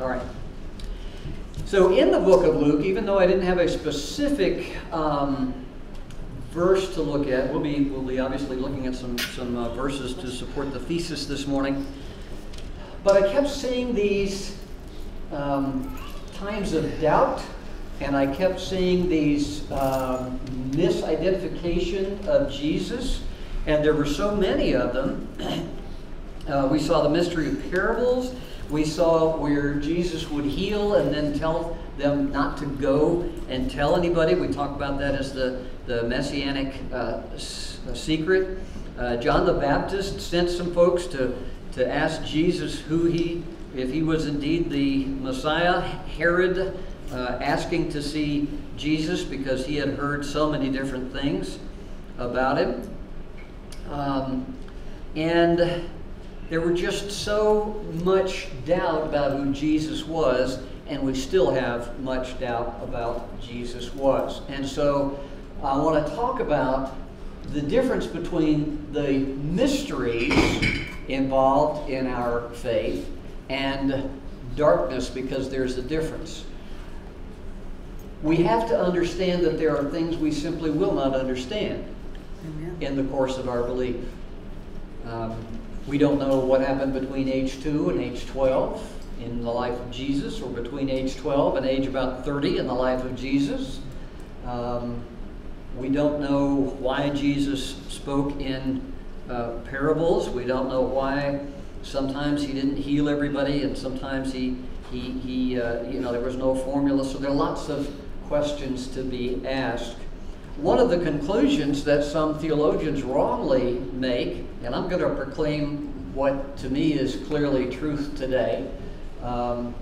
All right. So in the book of Luke, even though I didn't have a specific um, verse to look at, we'll be we'll be obviously looking at some some uh, verses to support the thesis this morning. But I kept seeing these um, times of doubt, and I kept seeing these um, misidentification of Jesus, and there were so many of them. Uh, we saw the mystery of parables. We saw where Jesus would heal and then tell them not to go and tell anybody. We talk about that as the, the messianic uh, secret. Uh, John the Baptist sent some folks to, to ask Jesus who he, if he was indeed the Messiah. Herod uh, asking to see Jesus because he had heard so many different things about him. Um, and there were just so much doubt about who Jesus was, and we still have much doubt about Jesus was. And so I want to talk about the difference between the mysteries involved in our faith and darkness because there's a difference. We have to understand that there are things we simply will not understand Amen. in the course of our belief. Um, we don't know what happened between age 2 and age 12 in the life of Jesus, or between age 12 and age about 30 in the life of Jesus. Um, we don't know why Jesus spoke in uh, parables. We don't know why sometimes he didn't heal everybody, and sometimes he, he, he uh, you know, there was no formula. So there are lots of questions to be asked. One of the conclusions that some theologians wrongly make, and I'm going to proclaim what to me is clearly truth today. Um,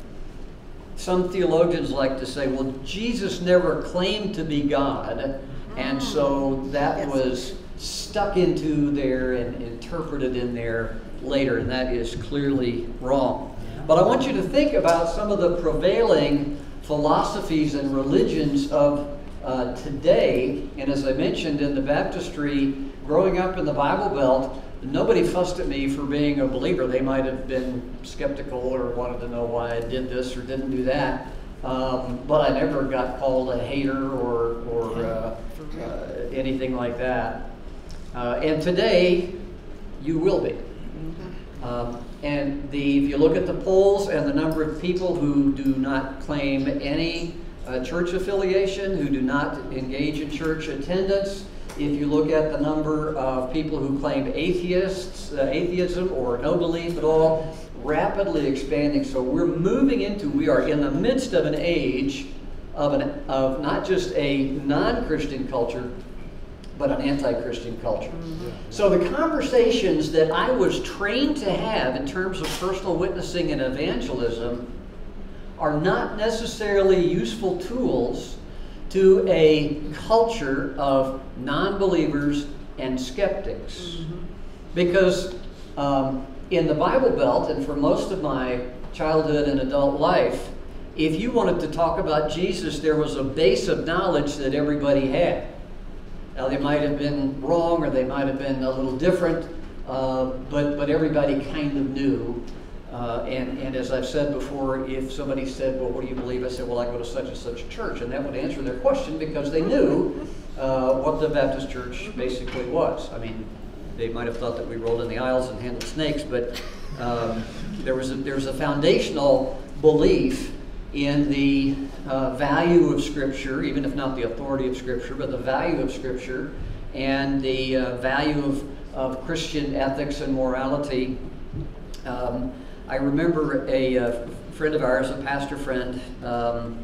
some theologians like to say, well, Jesus never claimed to be God, and so that yes. was stuck into there and interpreted in there later, and that is clearly wrong. But I want you to think about some of the prevailing philosophies and religions of uh, today, and as I mentioned in the baptistry, growing up in the Bible Belt, nobody fussed at me for being a believer. They might have been skeptical or wanted to know why I did this or didn't do that. Um, but I never got called a hater or, or uh, uh, anything like that. Uh, and today, you will be. Um, and the, if you look at the polls and the number of people who do not claim any uh, church affiliation, who do not engage in church attendance. If you look at the number of people who claim atheists, uh, atheism or no belief at all, rapidly expanding. So we're moving into, we are in the midst of an age of, an, of not just a non-Christian culture, but an anti-Christian culture. Mm-hmm. So the conversations that I was trained to have in terms of personal witnessing and evangelism are not necessarily useful tools to a culture of non believers and skeptics. Mm-hmm. Because um, in the Bible Belt, and for most of my childhood and adult life, if you wanted to talk about Jesus, there was a base of knowledge that everybody had. Now, they might have been wrong or they might have been a little different, uh, but, but everybody kind of knew uh, and, and as I've said before, if somebody said, well, what do you believe? I said, well, I go to such and such a church. And that would answer their question because they knew uh, what the Baptist church basically was. I mean, they might have thought that we rolled in the aisles and handled snakes, but um, there, was a, there was a foundational belief in the uh, value of Scripture, even if not the authority of Scripture, but the value of Scripture and the uh, value of, of Christian ethics and morality. Um, I remember a, a, uh, friend of ours, a pastor friend, um,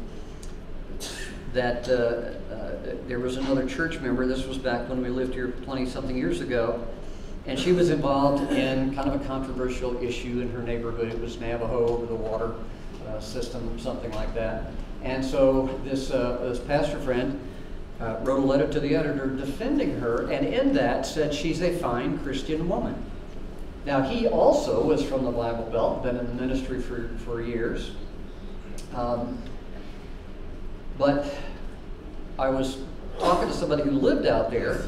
that uh, uh, there was another church member. This was back when we lived here 20 something years ago. And she was involved in kind of a controversial issue in her neighborhood. It was Navajo over the water uh, system, something like that. And so this, uh, this pastor friend uh, wrote a letter to the editor defending her, and in that said she's a fine Christian woman. Now, he also was from the Bible Belt, been in the ministry for, for years. Um, but I was talking to somebody who lived out there,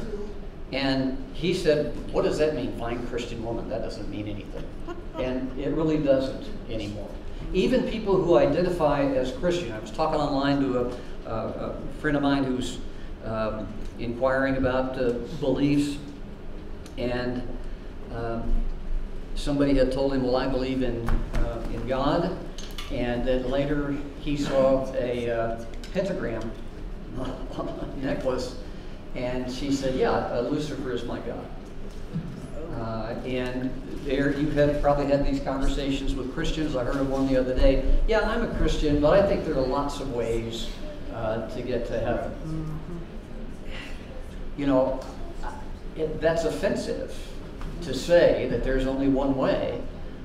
And he said, What does that mean, fine Christian woman? That doesn't mean anything. And it really doesn't anymore. Even people who identify as Christian. I was talking online to a, a, a friend of mine who's um, inquiring about uh, beliefs, and um, somebody had told him, Well, I believe in, uh, in God. And then later he saw a uh, pentagram necklace and she said, yeah, uh, Lucifer is my God. Uh, and there, you've probably had these conversations with Christians. I heard of one the other day. Yeah, I'm a Christian, but I think there are lots of ways uh, to get to heaven. Mm-hmm. You know, it, that's offensive to say that there's only one way,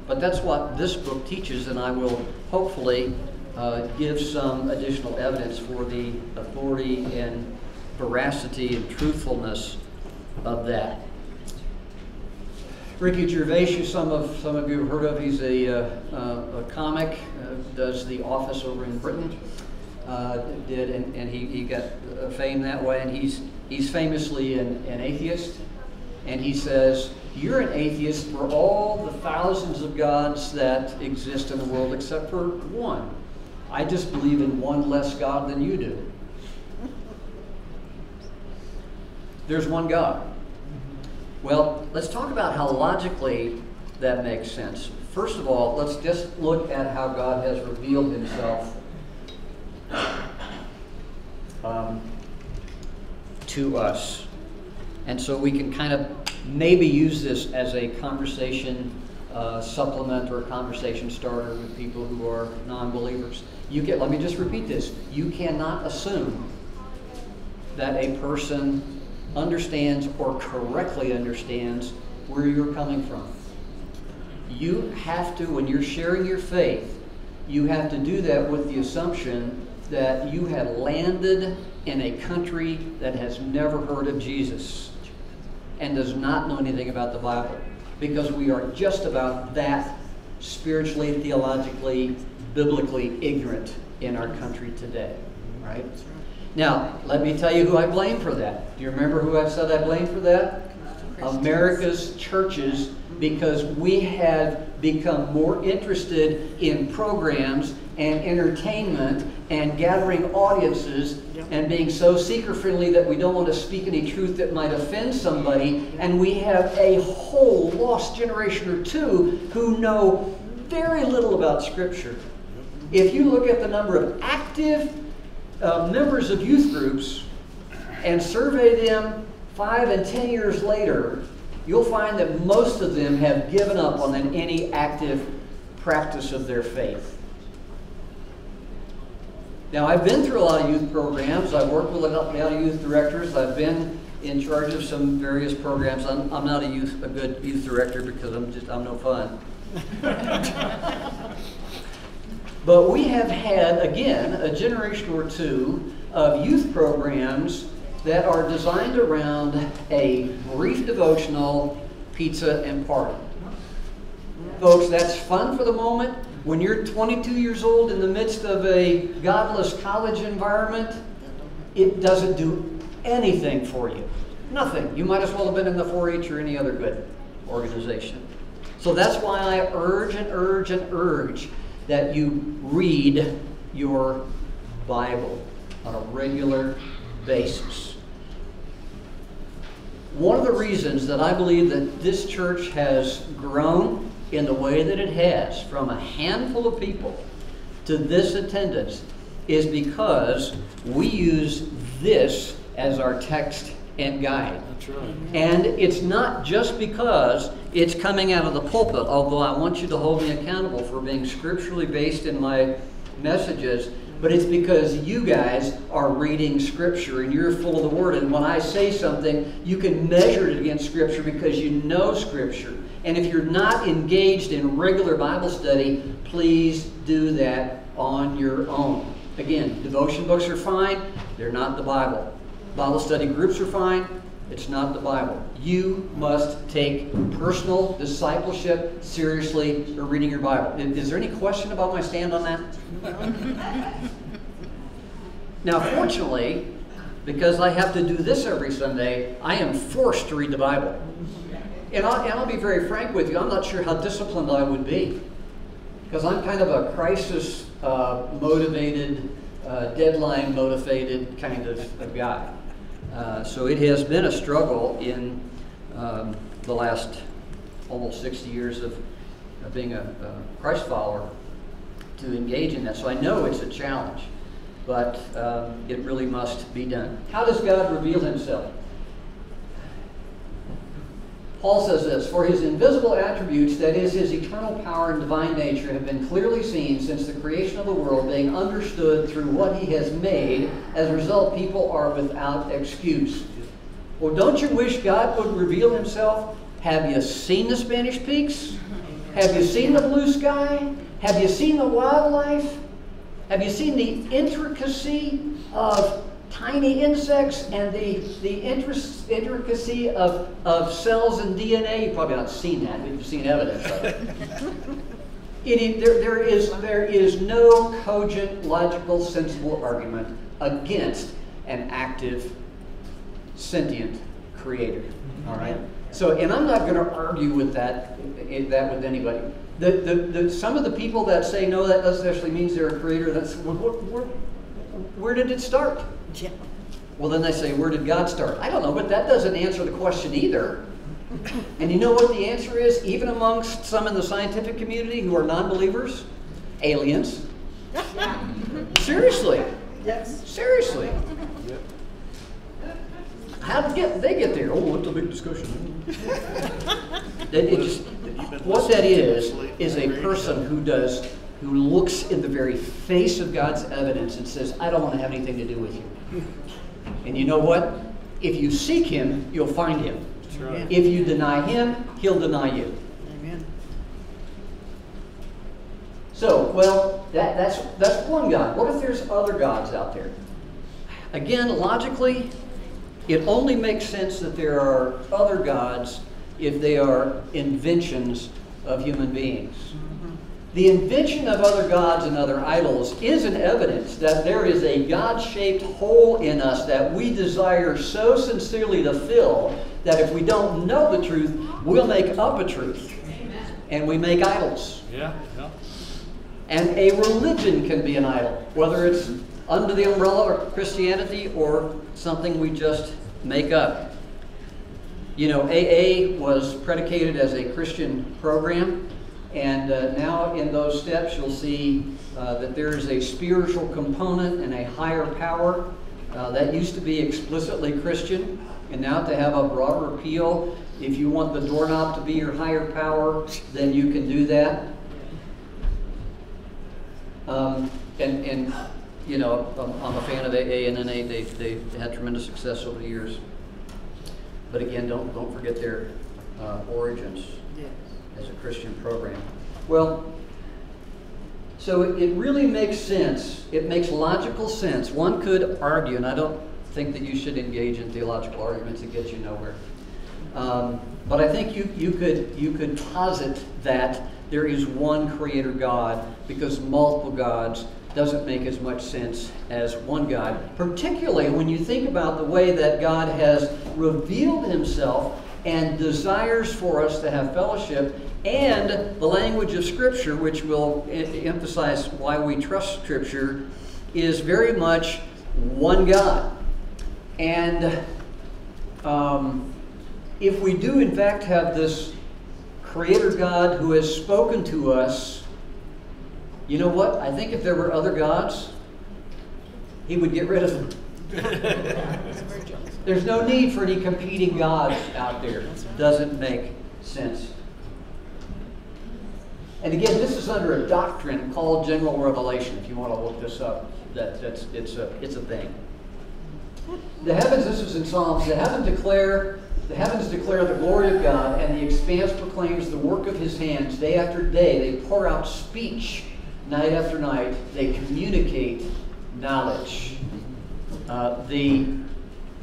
but that's what this book teaches, and I will hopefully uh, give some additional evidence for the authority and veracity and truthfulness of that. Ricky Gervais, some of some of you have heard of. He's a, uh, uh, a comic, uh, does The Office over in Britain. Uh, did and, and he, he got fame that way. And he's he's famously an, an atheist. And he says, "You're an atheist for all the thousands of gods that exist in the world, except for one. I just believe in one less God than you do." there's one God. Well, let's talk about how logically that makes sense. First of all, let's just look at how God has revealed himself um, to us. And so we can kind of maybe use this as a conversation uh, supplement or a conversation starter with people who are non-believers. You get, let me just repeat this. You cannot assume that a person understands or correctly understands where you're coming from. You have to, when you're sharing your faith, you have to do that with the assumption that you have landed in a country that has never heard of Jesus and does not know anything about the Bible. Because we are just about that spiritually, theologically, biblically ignorant in our country today, right? Now, let me tell you who I blame for that. Do you remember who I said I blame for that? America's churches, because we have become more interested in programs and entertainment and gathering audiences and being so seeker friendly that we don't want to speak any truth that might offend somebody. And we have a whole lost generation or two who know very little about Scripture. If you look at the number of active uh, members of youth groups and survey them five and ten years later, you'll find that most of them have given up on any active practice of their faith. Now, I've been through a lot of youth programs. I've worked with a lot of youth directors. I've been in charge of some various programs. I'm, I'm not a youth a good youth director because I'm just I'm no fun. But we have had, again, a generation or two of youth programs that are designed around a brief devotional, pizza, and party. Folks, that's fun for the moment. When you're 22 years old in the midst of a godless college environment, it doesn't do anything for you. Nothing. You might as well have been in the 4 H or any other good organization. So that's why I urge and urge and urge that you read your Bible on a regular basis. One of the reasons that I believe that this church has grown in the way that it has, from a handful of people to this attendance, is because we use this as our text and guide. That's right. And it's not just because it's coming out of the pulpit, although I want you to hold me accountable for being scripturally based in my messages, but it's because you guys are reading Scripture and you're full of the Word. And when I say something, you can measure it against Scripture because you know Scripture. And if you're not engaged in regular Bible study, please do that on your own. Again, devotion books are fine, they're not the Bible. Bible study groups are fine. It's not the Bible. You must take personal discipleship seriously or reading your Bible. Is there any question about my stand on that? now, fortunately, because I have to do this every Sunday, I am forced to read the Bible. And I'll, and I'll be very frank with you, I'm not sure how disciplined I would be. Because I'm kind of a crisis uh, motivated, uh, deadline motivated kind of, of guy. Uh, so it has been a struggle in um, the last almost 60 years of, of being a, a, Christ follower to engage in that. So I know it's a challenge, but um, it really must be done. How does God reveal himself? Paul says this For his invisible attributes, that is, his eternal power and divine nature, have been clearly seen since the creation of the world, being understood through what he has made. As a result, people are without excuse. Well, don't you wish God would reveal himself? Have you seen the Spanish peaks? Have you seen the blue sky? Have you seen the wildlife? Have you seen the intricacy of tiny insects and the, the intricacy of, of cells and DNA. You've probably not seen that, but you've seen evidence of it. it there, there, is, there is no cogent, logical, sensible argument against an active, sentient creator. All right? So, and I'm not going to argue with that, eh, eh, that with anybody. The, the, the, some of the people that say, no, that doesn't actually mean they're a creator, that's, where, where, where did it start? Yeah. Well, then they say, where did God start? I don't know, but that doesn't answer the question either. And you know what the answer is? Even amongst some in the scientific community who are non believers? Aliens. Seriously. Yes. Seriously. How did get, they get there? Oh, what's a big discussion? it, it just, what that is, is a person who does, who looks in the very face of God's evidence and says, I don't want to have anything to do with you. And you know what? If you seek him, you'll find him. Right. If you deny him, he'll deny you. Amen. So, well, that, that's, that's one God. What if there's other gods out there? Again, logically, it only makes sense that there are other gods if they are inventions of human beings. The invention of other gods and other idols is an evidence that there is a God shaped hole in us that we desire so sincerely to fill that if we don't know the truth, we'll make up a truth. Amen. And we make idols. Yeah, yeah. And a religion can be an idol, whether it's under the umbrella of Christianity or something we just make up. You know, AA was predicated as a Christian program. And uh, now in those steps, you'll see uh, that there is a spiritual component and a higher power. Uh, that used to be explicitly Christian, and now to have a broader appeal. If you want the doorknob to be your higher power, then you can do that. Um, and, and, you know, I'm, a fan of AA and NA. They, they've had tremendous success over the years. But again, don't, don't forget their uh, origins as a Christian program? Well, so it really makes sense. It makes logical sense. One could argue, and I don't think that you should engage in theological arguments that get you nowhere. Um, but I think you, you, could, you could posit that there is one creator God because multiple gods doesn't make as much sense as one God, particularly when you think about the way that God has revealed himself and desires for us to have fellowship, and the language of Scripture, which will emphasize why we trust Scripture, is very much one God. And um, if we do, in fact, have this Creator God who has spoken to us, you know what? I think if there were other gods, He would get rid of them. There's no need for any competing gods out there. Doesn't make sense. And again, this is under a doctrine called general revelation. If you want to look this up, that, that's it's a it's a thing. The heavens, this is in Psalms, the heavens declare the heavens declare the glory of God, and the expanse proclaims the work of his hands. Day after day, they pour out speech. Night after night, they communicate knowledge. Uh, the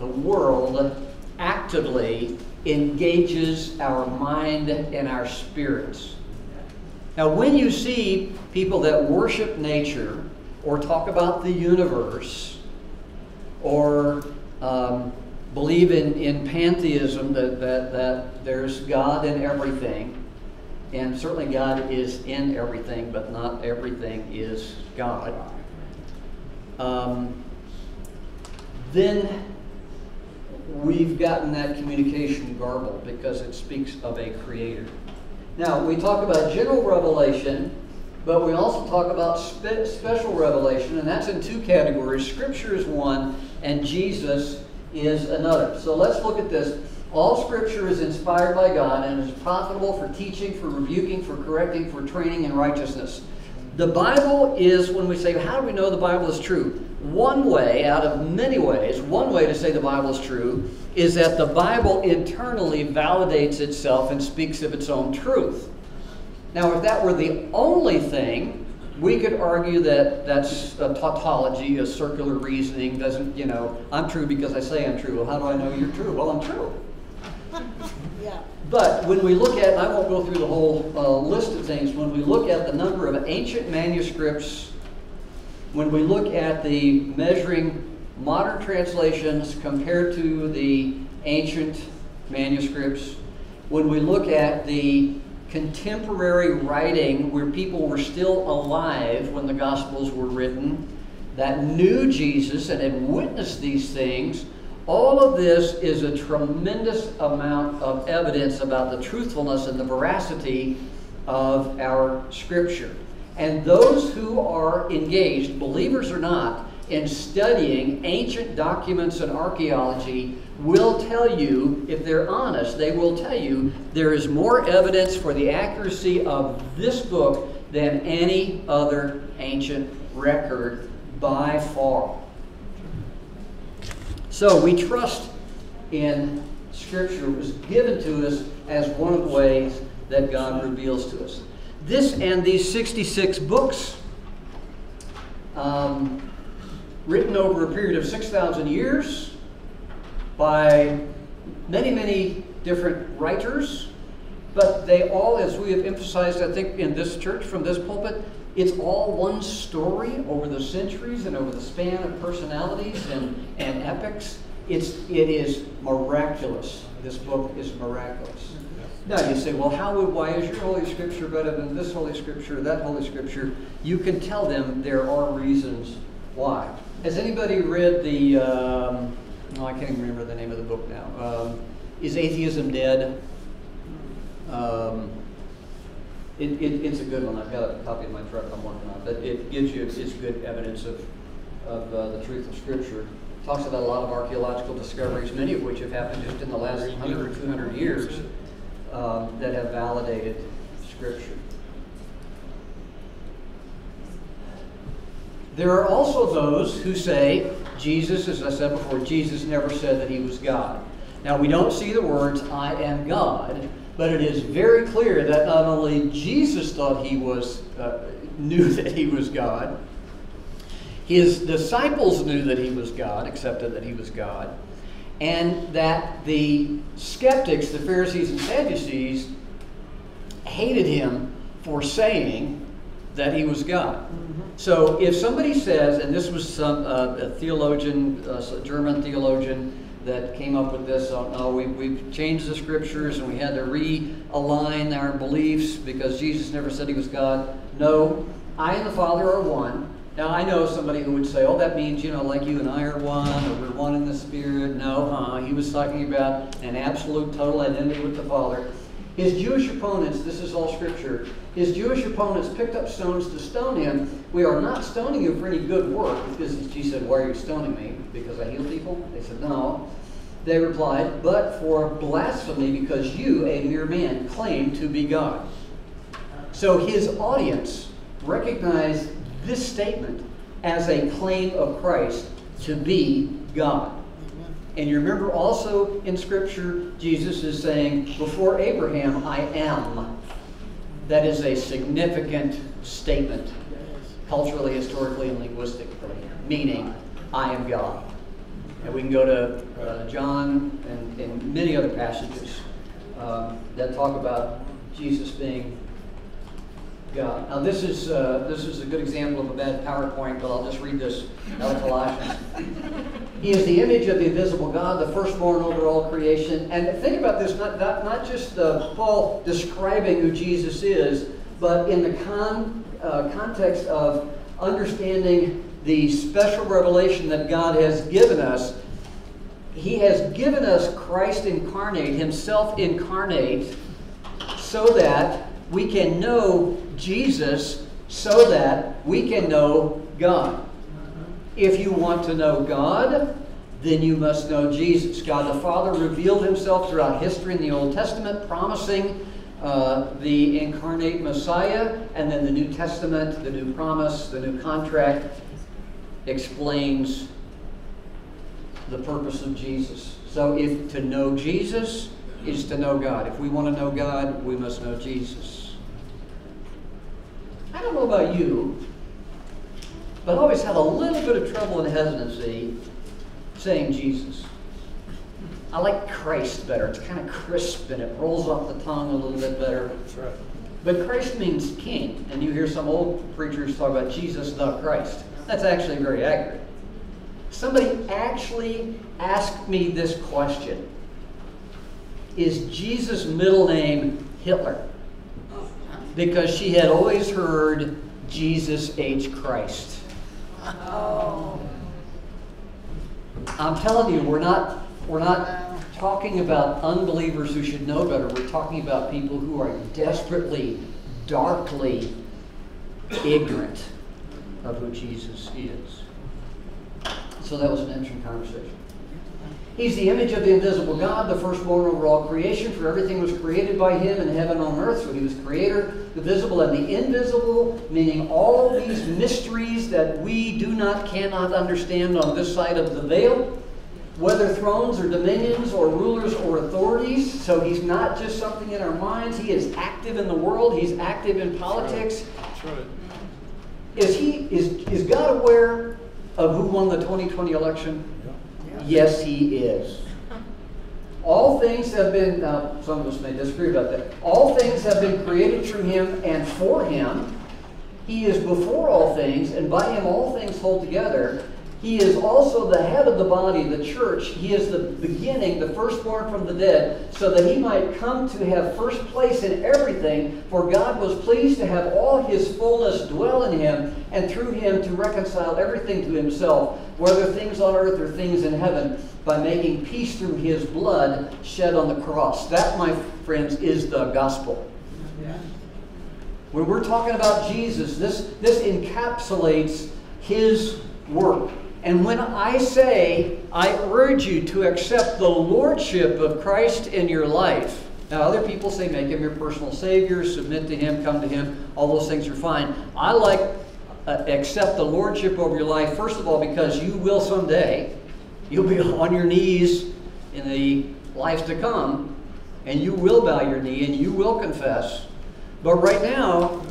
the world actively engages our mind and our spirits. Now, when you see people that worship nature or talk about the universe or um, believe in, in pantheism, that, that, that there's God in everything. And certainly God is in everything, but not everything is God. Um, then we've gotten that communication garbled because it speaks of a creator. Now, we talk about general revelation, but we also talk about spe- special revelation, and that's in two categories. Scripture is one, and Jesus is another. So let's look at this. All Scripture is inspired by God and is profitable for teaching, for rebuking, for correcting, for training in righteousness. The Bible is, when we say, how do we know the Bible is true? One way, out of many ways, one way to say the Bible is true is that the Bible internally validates itself and speaks of its own truth. Now, if that were the only thing, we could argue that that's a tautology, a circular reasoning, doesn't, you know, I'm true because I say I'm true. Well, how do I know you're true? Well, I'm true. Yeah. But when we look at, and I won't go through the whole uh, list of things, when we look at the number of ancient manuscripts, when we look at the measuring modern translations compared to the ancient manuscripts, when we look at the contemporary writing where people were still alive when the Gospels were written, that knew Jesus and had witnessed these things, all of this is a tremendous amount of evidence about the truthfulness and the veracity of our Scripture. And those who are engaged, believers or not, in studying ancient documents and archaeology will tell you, if they're honest, they will tell you there is more evidence for the accuracy of this book than any other ancient record by far. So we trust in Scripture. It was given to us as one of the ways that God reveals to us. This and these 66 books, um, written over a period of 6,000 years by many, many different writers, but they all, as we have emphasized, I think, in this church from this pulpit, it's all one story over the centuries and over the span of personalities and, and epics. It's, it is miraculous. This book is miraculous. Now you say, well, how would, why is your Holy Scripture better than this Holy Scripture, that Holy Scripture? You can tell them there are reasons why. Has anybody read the, um, oh, I can't even remember the name of the book now. Um, is Atheism Dead? Um, it, it, it's a good one. I've got a copy in my truck I'm working on. But it gives you, it's good evidence of, of uh, the truth of Scripture. Talks about a lot of archaeological discoveries, many of which have happened just in the last 100 or 200 years, um, that have validated Scripture. There are also those who say Jesus, as I said before, Jesus never said that he was God. Now, we don't see the words, I am God, but it is very clear that not only Jesus thought he was, uh, knew that he was God, his disciples knew that he was God, accepted that he was God, and that the skeptics, the Pharisees and Sadducees, hated him for saying that he was God. Mm-hmm. So if somebody says, and this was some uh, a theologian, uh, a German theologian that came up with this, oh, no, we, we've changed the scriptures and we had to realign our beliefs because Jesus never said he was God. No, I and the Father are one. Now, I know somebody who would say, oh, that means, you know, like you and I are one, or we're one in the Spirit. No, uh, he was talking about an absolute, total identity with the Father. His Jewish opponents, this is all scripture, his Jewish opponents picked up stones to stone him. We are not stoning you for any good work. Because Jesus said, Why are you stoning me? Because I heal people? They said, No. They replied, But for blasphemy, because you, a mere man, claim to be God. So his audience recognized this statement as a claim of Christ to be God. And you remember also in Scripture, Jesus is saying, Before Abraham, I am. That is a significant statement, culturally, historically, and linguistically, meaning, I am God. And we can go to uh, John and, and, many other passages um, that talk about Jesus being God. Now, this is, uh, this is a good example of a bad PowerPoint, but I'll just read this out of Colossians. He is the image of the invisible God, the firstborn over all creation. And think about this, not, not, not just uh, Paul describing who Jesus is, but in the con, uh, context of understanding the special revelation that God has given us. He has given us Christ incarnate, Himself incarnate, so that we can know Jesus, so that we can know God. If you want to know God, then you must know Jesus. God the Father revealed Himself throughout history in the Old Testament, promising uh, the incarnate Messiah, and then the New Testament, the new promise, the new contract explains the purpose of Jesus. So, if to know Jesus is to know God. If we want to know God, we must know Jesus. I don't know about you, but I always have a little bit of trouble and hesitancy saying Jesus. I like Christ better. It's kind of crisp and it rolls off the tongue a little bit better. That's right. But Christ means king, and you hear some old preachers talk about Jesus the Christ. That's actually very accurate. Somebody actually asked me this question Is Jesus' middle name Hitler? Because she had always heard Jesus H. Christ. Oh. I'm telling you, we're not we're not talking about unbelievers who should know better. We're talking about people who are desperately, darkly ignorant of who Jesus is. So that was an interesting conversation. He's the image of the invisible God, the firstborn over all creation, for everything was created by him in heaven and on earth. So he was creator, the visible and the invisible, meaning all these mysteries that we do not, cannot understand on this side of the veil whether thrones or dominions or rulers or authorities. So he's not just something in our minds. He is active in the world. He's active in politics. That's right. Is he is is God aware of who won the 2020 election? Yes, he is. All things have been, uh, some of us may disagree about that. All things have been created through him and for him. He is before all things, and by him all things hold together. He is also the head of the body, the church. He is the beginning, the firstborn from the dead, so that he might come to have first place in everything. For God was pleased to have all his fullness dwell in him, and through him to reconcile everything to himself, whether things on earth or things in heaven, by making peace through his blood shed on the cross. That, my friends, is the gospel. When we're talking about Jesus, this, this encapsulates his work. And when I say, I urge you to accept the lordship of Christ in your life, now other people say make him your personal savior, submit to him, come to him, all those things are fine. I like uh, accept the lordship over your life, first of all, because you will someday, you'll be on your knees in the life to come, and you will bow your knee and you will confess. But right now,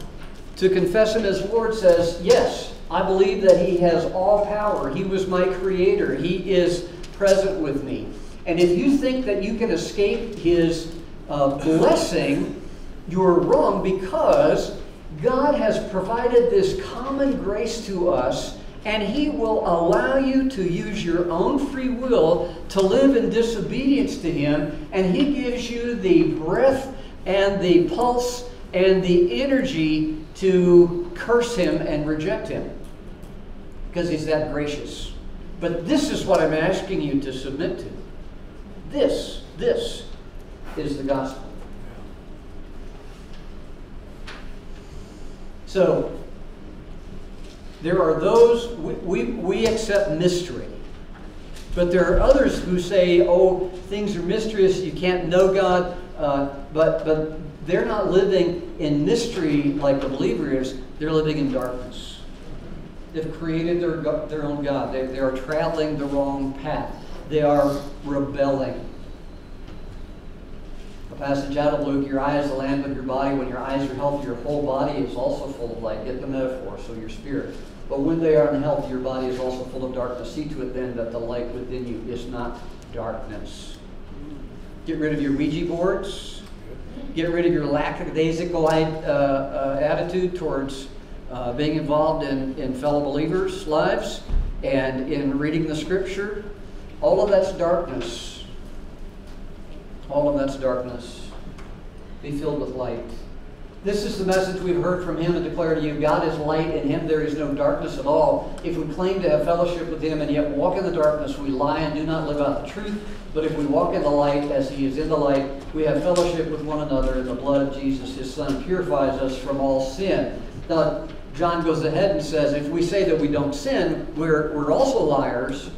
to confess him as Lord says, yes, I believe that He has all power. He was my creator. He is present with me. And if you think that you can escape His uh, blessing, you're wrong because God has provided this common grace to us, and He will allow you to use your own free will to live in disobedience to Him, and He gives you the breath and the pulse and the energy to curse Him and reject Him because he's that gracious. But this is what I'm asking you to submit to. This, this is the gospel. So, there are those, we, we, we accept mystery. But there are others who say, oh, things are mysterious, you can't know God, uh, but, but they're not living in mystery like the believer is, they're living in darkness. They've created their, their own God. They, they are traveling the wrong path. They are rebelling. A passage out of Luke, your eye is the lamp of your body. When your eyes are healthy, your whole body is also full of light. Get the metaphor, so your spirit. But when they are unhealthy, your body is also full of darkness. See to it then that the light within you is not darkness. Get rid of your Ouija boards. Get rid of your lackadaisical uh, uh, attitude towards uh, being involved in, in fellow believers' lives and in reading the scripture. All of that's darkness. All of that's darkness. Be filled with light. This is the message we've heard from him and declare to you God is light, in him there is no darkness at all. If we claim to have fellowship with him and yet walk in the darkness, we lie and do not live out the truth. But if we walk in the light as he is in the light, we have fellowship with one another, and the blood of Jesus, his son, purifies us from all sin. Now, John goes ahead and says, if we say that we don't sin, we're, we're also liars.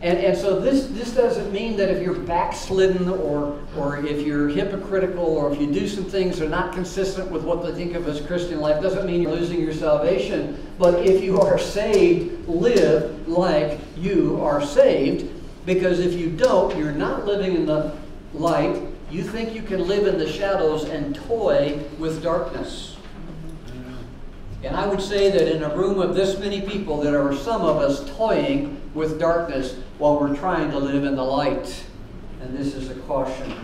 And, and so this, this doesn't mean that if you're backslidden or, or if you're hypocritical or if you do some things that are not consistent with what they think of as Christian life, doesn't mean you're losing your salvation. But if you are saved, live like you are saved. Because if you don't, you're not living in the light. You think you can live in the shadows and toy with darkness. And I would say that in a room of this many people, there are some of us toying with darkness while we're trying to live in the light. And this is a caution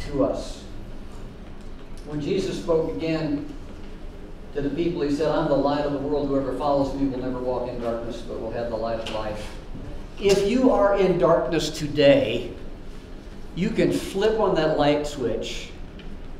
to us. When Jesus spoke again to the people, he said, I'm the light of the world. Whoever follows me will never walk in darkness, but will have the light of life. If you are in darkness today, you can flip on that light switch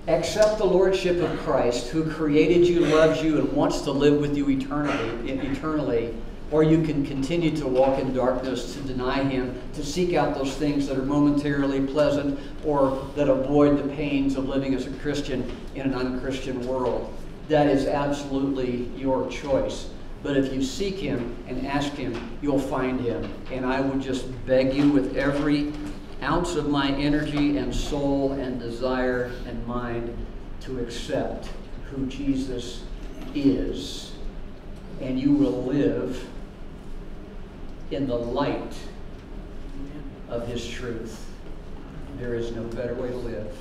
accept the lordship of Christ, who created you, loves you, and wants to live with you eternally, eternally, or you can continue to walk in darkness to deny Him, to seek out those things that are momentarily pleasant or that avoid the pains of living as a Christian in an unchristian world. That is absolutely your choice. But if you seek Him and ask Him, you'll find Him. And I would just beg you with every ounce of my energy and soul and desire and mind to accept who Jesus is. And you will live in the light of his truth. There is no better way to live.